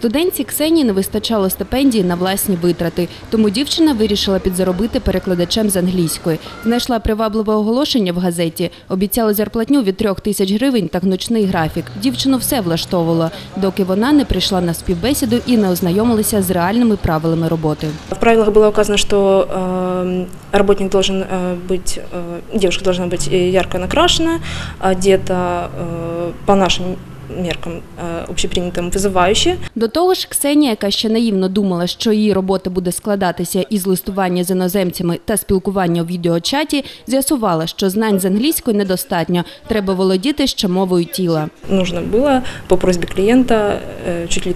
Студентці Ксенії не вистачало стипендії на власні витрати, тому дівчина вирішила підзаробити перекладачем з англійської. Знайшла привабливе оголошення в газеті, обіцяли зарплатню від трьох тисяч гривень та ночний графік. Дівчину все влаштовувало, доки вона не прийшла на співбесіду і не ознайомилася з реальними правилами роботи. В правилах было указано, что э, работник должен э, быть, э, девушка должна быть э, ярко накрашена, одета э, по нашим меркам э, общепринятым вызывающе. До того ж, Ксенія, яка ще наївно думала, що її робота буде складатися із листування з іноземцями та спілкування у відеочаті, з'ясувала, що знань з англійської недостатньо. Треба володіти ще мовою тіла. Нужно было по просьбе клиента э, чуть ли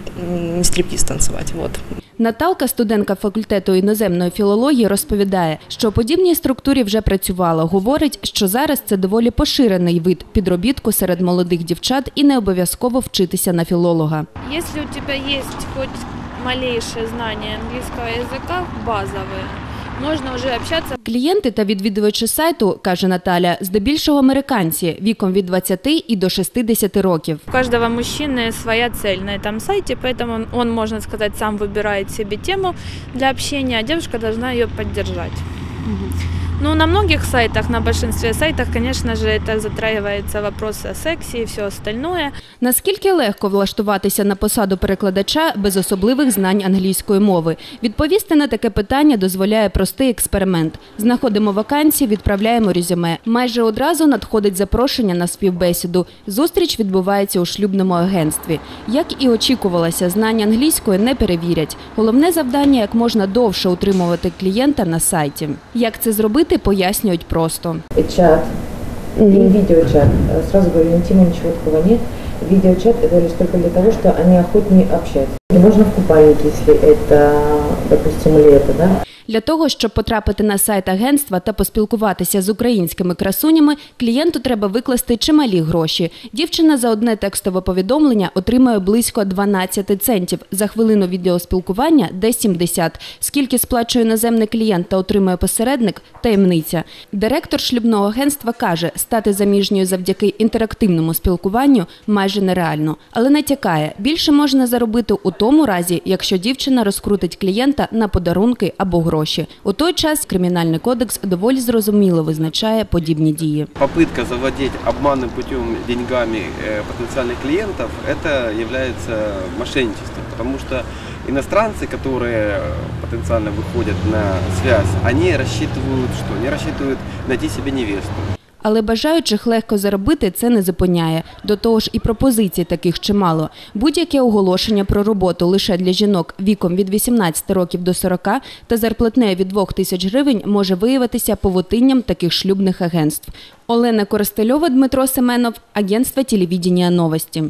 не стриптиз танцевать. Вот. Наталка, студентка факультету іноземної філології, розповідає, що подібній структурі вже працювала. Говорить, що зараз це доволі поширений вид підробітку серед молодих дівчат і не обов'язково вчитися на філолога. Якщо у тебе є хоч малейшее знання англійського язика, базовые, можно уже общаться. Клієнти та відвідувачі сайту, каже Наталя, здебільшого американці віком від 20 і до 60 років. У каждого мужчины своя цель на этом сайте, поэтому он, он, можно сказать, сам выбирает себе тему для общения, а девушка должна ее поддержать. Ну, на многих сайтах, на большинстве сайтах, конечно же, это затрагивается вопрос о сексе и все остальное. Наскільки легко влаштуватися на посаду перекладача без особливих знань англійської мови? Відповісти на таке питання дозволяє простий експеримент. Знаходимо вакансії, відправляємо резюме. Майже одразу надходить запрошення на співбесіду. Зустріч відбувається у шлюбному агентстві. Як і очікувалося, знання англійської не перевірять. Головне завдання як можна довше утримувати клієнта на сайті. Як це зробити, пояснюють просто. чат и видеочат. Э, Сразу говорю, интима ничего такого нет. Видеочат это лишь только для того, что они охотнее общаются. И можно в купальнике, если это, допустим, лето, да, для того, щоб потрапити на сайт агентства та поспілкуватися з українськими красунями, клієнту треба викласти чималі гроші. Дівчина за одне текстове повідомлення отримує близько 12 центів. За хвилину відеоспілкування – де 70. Скільки сплачує наземний клієнт та отримує посередник – таємниця. Директор шлюбного агентства каже, стати заміжньою завдяки інтерактивному спілкуванню майже нереально. Але натякає, більше можна заробити у тому разі, якщо дівчина розкрутить клієнта на подарунки або гроші У той час Кримінальний кодекс доволі зрозуміло визначає подібні дії. Попытка завладеть обманным путем деньгами э, потенциальных клиентов, это является мошенничеством, потому что иностранцы, которые э, потенциально выходят на связь, они рассчитывают что? Они рассчитывают найти себе невесту. Але бажаючих легко заробити це не зупиняє. До того ж і пропозицій таких чимало. Будь-яке оголошення про роботу лише для жінок віком від 18 років до 40 та зарплатнею від 2 тисяч гривень може виявитися повутинням таких шлюбних агентств. Олена Коростельова, Дмитро Семенов, агентство телевідення новості.